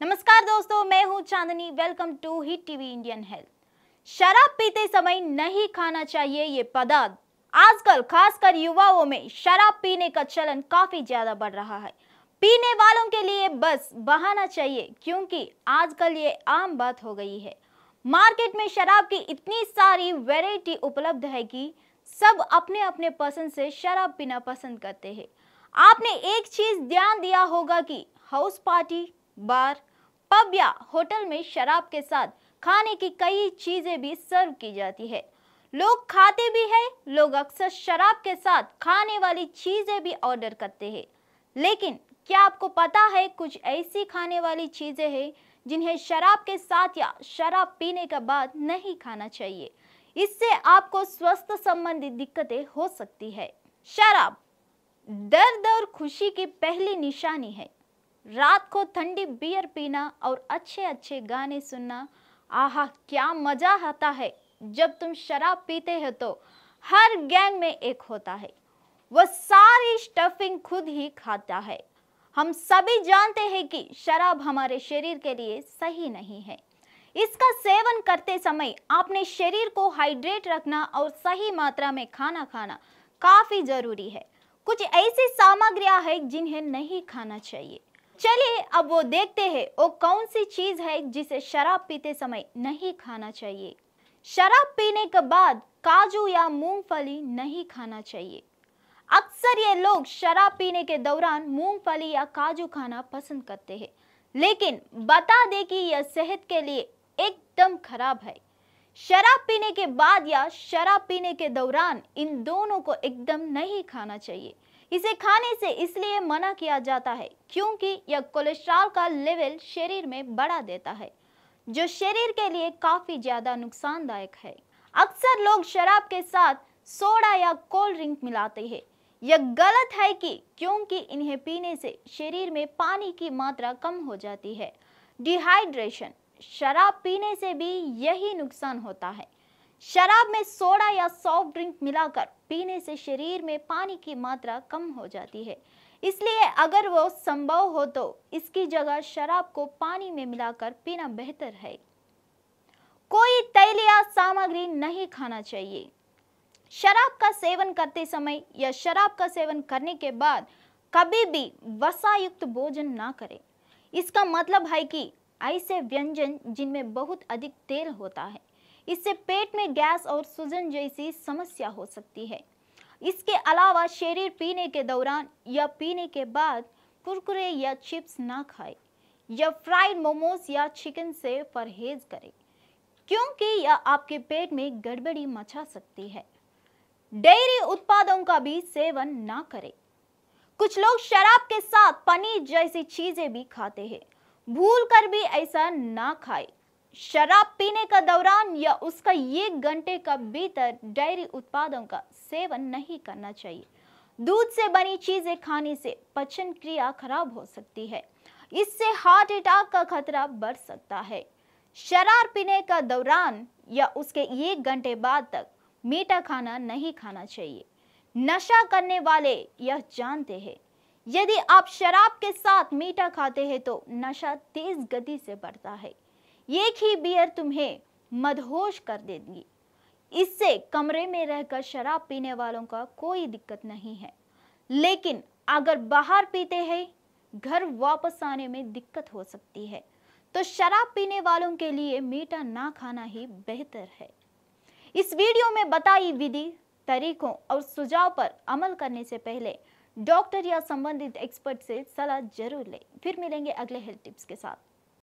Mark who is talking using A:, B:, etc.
A: नमस्कार दोस्तों, मैं हूँ Chandni. Welcome to hit TV Indian health शराब पीते समय नहीं खाना चाहिए ये पदार्थ। आजकल खासकर युवाओं में शराब पीने का चलन काफ़ी ज़्यादा बढ़ रहा है। पीने वालों के लिए बस बहाना चाहिए, क्योंकि आजकल ये आम बात हो गई है। मार्केट में शराब की इतनी सारी वेराइटी उपलब्ध है कि सब अपने अपने पसंद से शराब पीना पसंद करते हैं। आपने एक चीज़ ध्यान दिया होगा कि हाउस पार्टी बार, पब या होटल में शराब के साथ खाने की कई चीज़ें भी सर्व की जाती है। लोग खाते भी हैं, लोग अक्सर शराब के साथ खाने वाली चीज़ें भी ऑर्डर करते हैं। लेकिन क्या आपको पता है कुछ ऐसी खाने वाली चीज़ें हैं जिन्हें शराब के साथ या शराब पीने के बाद नहीं खाना चाहिए? इससे आपको स्वास्थ्य संबंधी दिक्कतें हो सकती है। शराब, दर्द और खुशी की पहली निशानी है। रात को ठंडी बियर पीना और अच्छे अच्छे गाने सुनना, आहा, क्या मज़ा आता है। जब तुम शराब पीते हो तो हर गैंग में एक होता है। वह सारी स्टफिंग खुद ही खाता है। हम सभी जानते हैं कि शराब हमारे शरीर के लिए सही नहीं है। इसका सेवन करते समय अपने शरीर को हाइड्रेट रखना और सही मात्रा में खाना खाना काफ़ी ज़रूरी है। कुछ ऐसी सामग्रियाँ हैं जिन्हें नहीं खाना चाहिए। चलिए, अब वो देखते हैं, वो कौन सी चीज़ है जिसे शराब पीते समय नहीं खाना चाहिए? शराब पीने के बाद काजू या मूंगफली नहीं खाना चाहिए। अक्सर ये लोग शराब पीने के दौरान मूंगफली या काजू खाना पसंद करते हैं। लेकिन बता दे कि यह सेहत के लिए एकदम खराब है। शराब पीने के बाद या शराब पीने के दौरान इन दोनों को एकदम नहीं खाना चाहिए। इसे खाने से इसलिए मना किया जाता है क्योंकि यह कोलेस्ट्रॉल का लेवल शरीर में बढ़ा देता है, जो शरीर के लिए काफ़ी ज़्यादा नुकसानदायक है। अक्सर लोग शराब के साथ सोडा या कोल्ड ड्रिंक मिलाते हैं। यह गलत है कि क्योंकि इन्हें पीने से शरीर में पानी की मात्रा कम हो जाती है। डिहाइड्रेशन, शराब पीने से भी यही नुकसान होता है। शराब में सोडा या सॉफ्ट ड्रिंक मिलाकर पीने से शरीर में पानी की मात्रा कम हो जाती है। इसलिए अगर वो संभव हो तो इसकी जगह शराब को पानी में मिलाकर पीना बेहतर है। कोई तैलिया सामग्री नहीं खाना चाहिए। शराब का सेवन करते समय या शराब का सेवन करने के बाद कभी भी वसायुक्त भोजन ना करें। इसका मतलब है कि ऐसे व्यंजन जिनमें बहुत अधिक तेल होता है। इससे पेट में गैस और सूजन जैसी समस्या हो सकती है। इसके अलावा शरीर पीने के दौरान या पीने के बाद कुरकुरे या चिप्स ना खाए या फ्राइड मोमोज या चिकन से परहेज करें, क्योंकि यह आपके पेट में गड़बड़ी मचा सकती है। डेयरी उत्पादों का भी सेवन ना करें। कुछ लोग शराब के साथ पनीर जैसी चीज़ें भी खाते हैं। भूल कर भी ऐसा ना खाए। शराब पीने का दौरान या उसका एक घंटे का भीतर डेयरी उत्पादों का सेवन नहीं करना चाहिए। दूध से बनी चीज़ें खाने से पचन क्रिया खराब हो सकती है। इससे हार्ट अटैक का खतरा बढ़ सकता है। शराब पीने का दौरान या उसके एक घंटे बाद तक मीठा खाना नहीं खाना चाहिए। नशा करने वाले यह जानते हैं। यदि आप शराब के साथ मीठा खाते हैं तो नशा तेज गति से बढ़ता है। एक ही बियर तुम्हें मदहोश कर देगी। इससे कमरे में रहकर शराब पीने वालों का कोई दिक्कत नहीं है। लेकिन अगर बाहर पीते हैं, घर वापस आने में दिक्कत हो सकती है। तो शराब पीने वालों के लिए मीठा ना खाना ही बेहतर है। इस वीडियो में बताई विधि, तरीकों और सुझाव पर अमल करने से पहले डॉक्टर या संबंधित एक्सपर्ट से सलाह ज़रूर लें। फिर मिलेंगे अगले हेल्थ टिप्स के साथ।